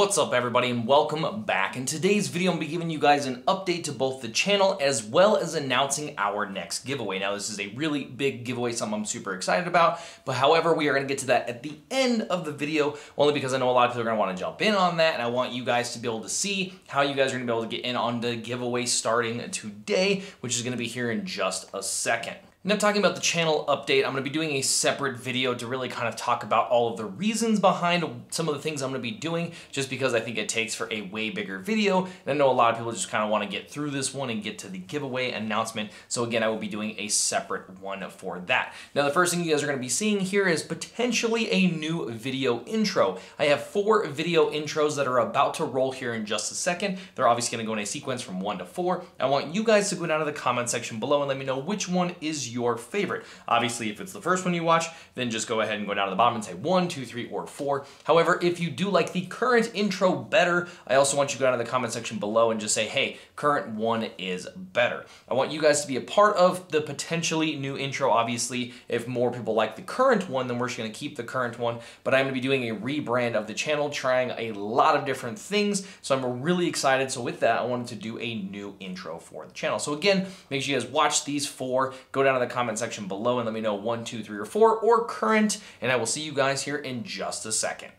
What's up everybody and welcome back. In today's video I'm to be giving you guys an update to both the channel as well as announcing our next giveaway. Now this is a really big giveaway, something I'm super excited about, but however we are to get to that at the end of the video only because I know a lot of people are want to jump in on that and I want you guys to be able to see how you guys are to be able to get in on the giveaway starting today, which is to be here in just a second. Now talking about the channel update, I'm going to be doing a separate video to really kind of talk about all of the reasons behind some of the things I'm to be doing, just because I think it takes for a way bigger video. And I know a lot of people just kind of want to get through this one and get to the giveaway announcement. So again, I will be doing a separate one for that. Now the first thing you guys are going to be seeing here is potentially a new video intro. I have four video intros that are about to roll here in just a second. They're obviously going to go in a sequence from one to four. I want you guys to go down to the comment section below and let me know which one is your favorite. Obviously, if it's the first one you watch, then just go ahead and go down to the bottom and say one, two, three, or four. However, if you do like the current intro better, I also want you to go down to the comment section below and just say, hey, current one is better. I want you guys to be a part of the potentially new intro. Obviously, if more people like the current one, then we're just gonna keep the current one, but I'm gonna be doing a rebrand of the channel, trying a lot of different things. So I'm really excited. So with that, I wanted to do a new intro for the channel. So again, make sure you guys watch these four, go down to the comment section below and let me know one, two, three, or four, or current, and I will see you guys here in just a second.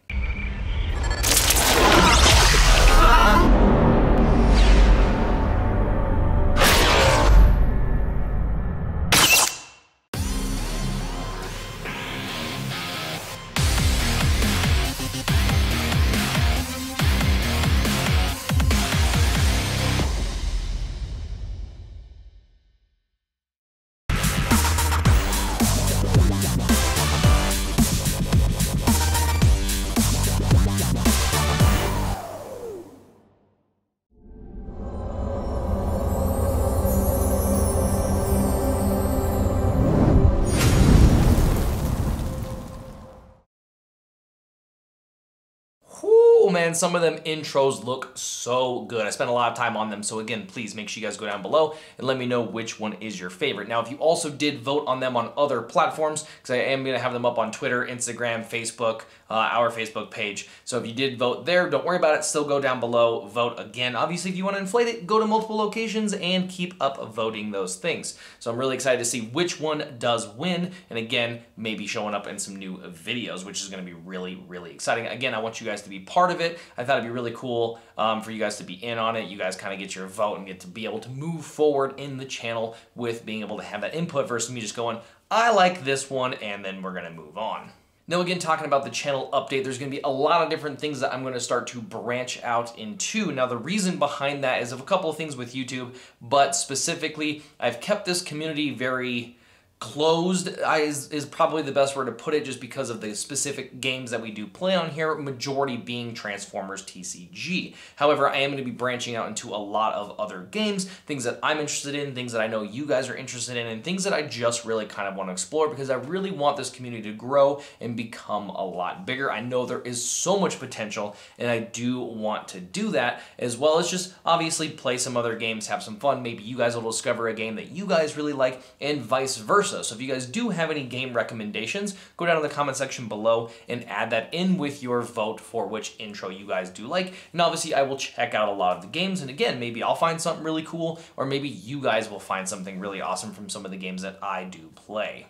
Man, some of them intros look so good. I spent a lot of time on them, so again, please make sure you guys go down below and let me know which one is your favorite. Now, if you also did vote on them on other platforms, because I am going to have them up on Twitter, Instagram, Facebook, uh, our Facebook page. So if you did vote there, don't worry about it. Still go down below, vote again. Obviously, if you want to inflate it, go to multiple locations and keep up voting those things. So I'm really excited to see which one does win. And again, maybe showing up in some new videos, which is going to be really, really exciting. Again, I want you guys to be part of it. I thought it'd be really cool um, for you guys to be in on it. You guys kind of get your vote and get to be able to move forward in the channel with being able to have that input versus me just going, I like this one, and then we're going to move on. Now again, talking about the channel update, there's gonna be a lot of different things that I'm gonna start to branch out into. Now the reason behind that is of a couple of things with YouTube, but specifically, I've kept this community very closed is, is probably the best word to put it just because of the specific games that we do play on here, majority being Transformers TCG. However, I am going to be branching out into a lot of other games, things that I'm interested in, things that I know you guys are interested in, and things that I just really kind of want to explore because I really want this community to grow and become a lot bigger. I know there is so much potential and I do want to do that as well as just obviously play some other games, have some fun. Maybe you guys will discover a game that you guys really like and vice versa versa. So if you guys do have any game recommendations, go down in the comment section below and add that in with your vote for which intro you guys do like. And obviously I will check out a lot of the games. And again, maybe I'll find something really cool, or maybe you guys will find something really awesome from some of the games that I do play.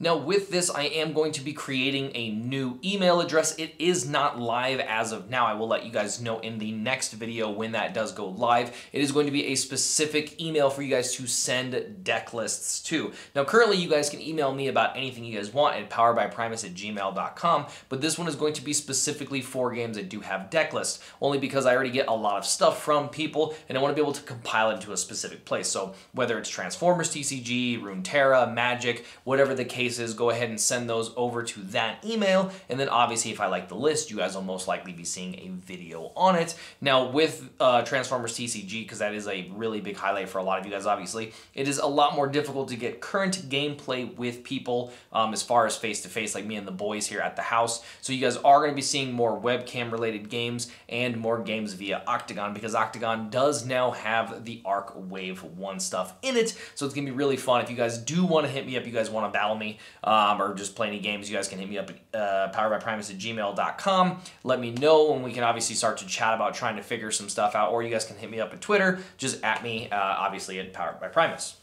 Now with this, I am going to be creating a new email address. It is not live as of now. I will let you guys know in the next video when that does go live. It is going to be a specific email for you guys to send deck lists to. Now currently you guys can email me about anything you guys want at powerbyprimus at gmail.com, but this one is going to be specifically for games that do have deck lists, only because I already get a lot of stuff from people and I want to be able to compile it into a specific place. So whether it's Transformers TCG, Runeterra, Magic, whatever the case cases, go ahead and send those over to that email. And then obviously if I like the list, you guys will most likely be seeing a video on it. Now with uh, Transformers TCG, because that is a really big highlight for a lot of you guys, obviously, it is a lot more difficult to get current gameplay with people um, as far as face-to-face, -face, like me and the boys here at the house. So you guys are going to be seeing more webcam-related games and more games via Octagon, because Octagon does now have the Arc Wave 1 stuff in it. So it's going to be really fun. If you guys do want to hit me up, you guys want to battle me, um, or just play any games, you guys can hit me up at uh, poweredbyprimus at gmail.com. Let me know when we can obviously start to chat about trying to figure some stuff out, or you guys can hit me up at Twitter, just at me, uh, obviously at Powered by Primus.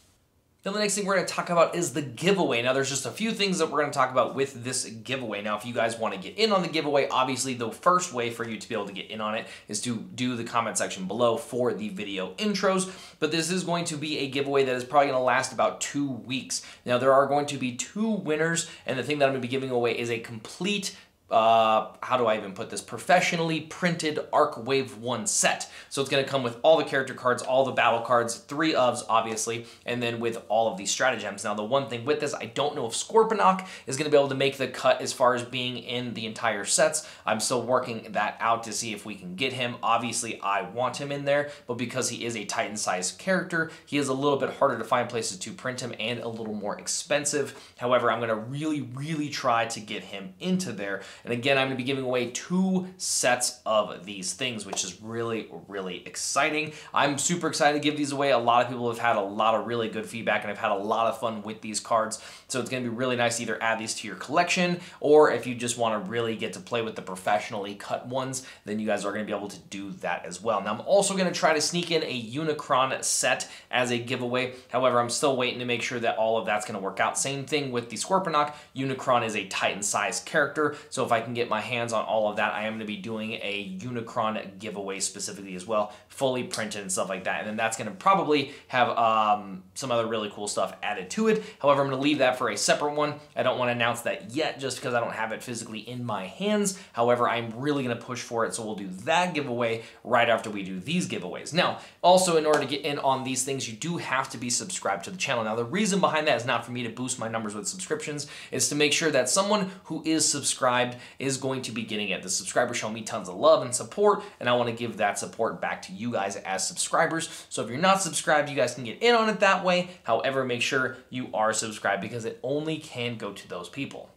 Then the next thing we're going to talk about is the giveaway. Now, there's just a few things that we're going to talk about with this giveaway. Now, if you guys want to get in on the giveaway, obviously the first way for you to be able to get in on it is to do the comment section below for the video intros. But this is going to be a giveaway that is probably going to last about two weeks. Now, there are going to be two winners, and the thing that I'm going to be giving away is a complete uh, how do I even put this? Professionally printed Arc Wave 1 set. So it's going to come with all the character cards, all the battle cards, three ofs, obviously, and then with all of these stratagems. Now, the one thing with this, I don't know if Scorponok is going to be able to make the cut as far as being in the entire sets. I'm still working that out to see if we can get him. Obviously, I want him in there, but because he is a Titan-sized character, he is a little bit harder to find places to print him and a little more expensive. However, I'm going to really, really try to get him into there and again, I'm to be giving away two sets of these things, which is really, really exciting. I'm super excited to give these away. A lot of people have had a lot of really good feedback and I've had a lot of fun with these cards. So it's to be really nice to either add these to your collection or if you just want to really get to play with the professionally cut ones, then you guys are to be able to do that as well. Now, I'm also to try to sneak in a Unicron set as a giveaway. However, I'm still waiting to make sure that all of that's to work out. Same thing with the Scorponok. Unicron is a Titan-sized character, so if I can get my hands on all of that, I am going to be doing a Unicron giveaway specifically as well, fully printed and stuff like that. And then that's going to probably have um, some other really cool stuff added to it. However, I'm going to leave that for a separate one. I don't want to announce that yet just because I don't have it physically in my hands. However, I'm really going to push for it, so we'll do that giveaway right after we do these giveaways. Now, also in order to get in on these things, you do have to be subscribed to the channel. Now, the reason behind that is not for me to boost my numbers with subscriptions. It's to make sure that someone who is subscribed is going to be getting it. The subscribers show me tons of love and support, and I want to give that support back to you guys as subscribers. So if you're not subscribed, you guys can get in on it that way. However, make sure you are subscribed because it only can go to those people.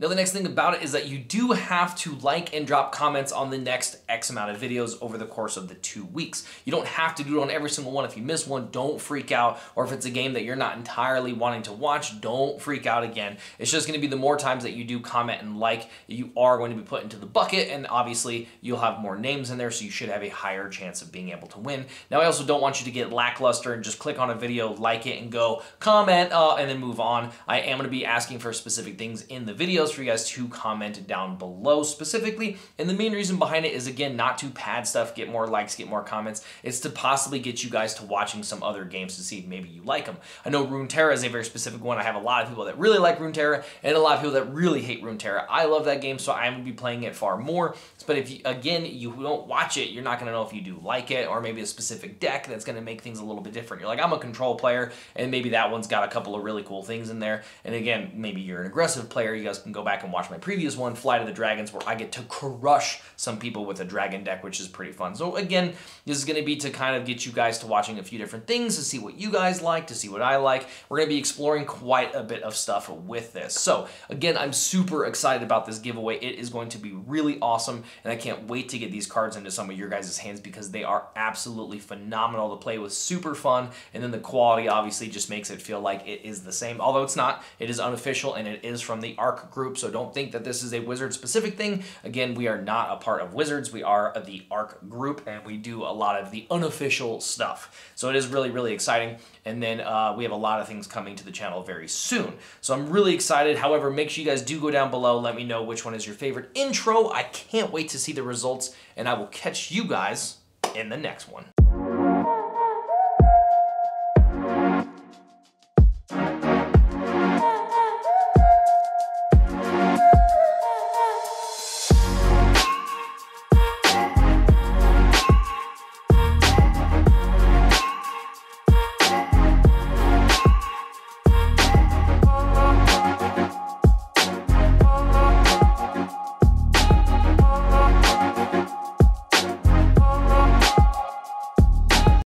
Now, the next thing about it is that you do have to like and drop comments on the next X amount of videos over the course of the two weeks. You don't have to do it on every single one. If you miss one, don't freak out. Or if it's a game that you're not entirely wanting to watch, don't freak out again. It's just going to be the more times that you do comment and like, you are going to be put into the bucket, and obviously you'll have more names in there, so you should have a higher chance of being able to win. Now, I also don't want you to get lackluster and just click on a video, like it, and go comment, uh, and then move on. I am to be asking for specific things in the videos for you guys to comment down below specifically. And the main reason behind it is, again, not to pad stuff, get more likes, get more comments. It's to possibly get you guys to watching some other games to see if maybe you like them. I know Runeterra is a very specific one. I have a lot of people that really like Runeterra and a lot of people that really hate Runeterra. I love that game, so I'm to be playing it far more. But if, you, again, you don't watch it, you're not going to know if you do like it or maybe a specific deck that's going to make things a little bit different. You're like, I'm a control player, and maybe that one's got a couple of really cool things in there. And again, maybe you're an aggressive player. You guys can go back and watch my previous one, Flight of the Dragons, where I get to crush some people with a dragon deck, which is pretty fun. So again, this is going to be to kind of get you guys to watching a few different things, to see what you guys like, to see what I like. We're going to be exploring quite a bit of stuff with this. So again, I'm super excited about this giveaway. It is going to be really awesome, and I can't wait to get these cards into some of your guys' hands because they are absolutely phenomenal to play with, super fun, and then the quality obviously just makes it feel like it is the same, although it's not. It is unofficial, and it is from the ARC group, so don't think that this is a Wizard specific thing. Again, we are not a part of Wizards. We are the ARC group, and we do a lot of the unofficial stuff. So it is really, really exciting. And then uh, we have a lot of things coming to the channel very soon. So I'm really excited. However, make sure you guys do go down below. Let me know which one is your favorite intro. I can't wait to see the results, and I will catch you guys in the next one.